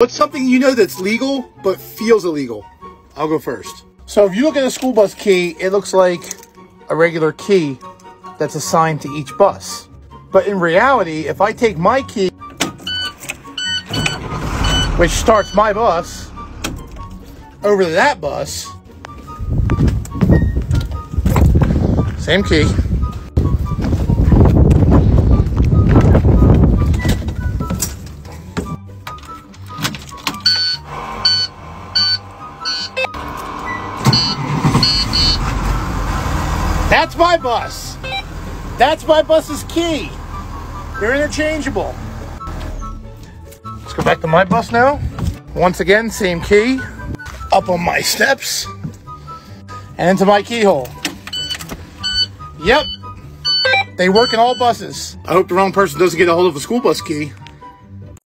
What's something you know that's legal but feels illegal? I'll go first. So if you look at a school bus key, it looks like a regular key that's assigned to each bus. But in reality, if I take my key, which starts my bus, over to that bus, same key, That's my bus. That's my bus's key. They're interchangeable. Let's go back to my bus now. Once again, same key. Up on my steps. And into my keyhole. Yep. They work in all buses. I hope the wrong person doesn't get a hold of a school bus key.